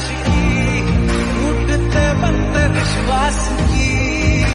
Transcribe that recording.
आशिकी टूटते बनते विश्वास की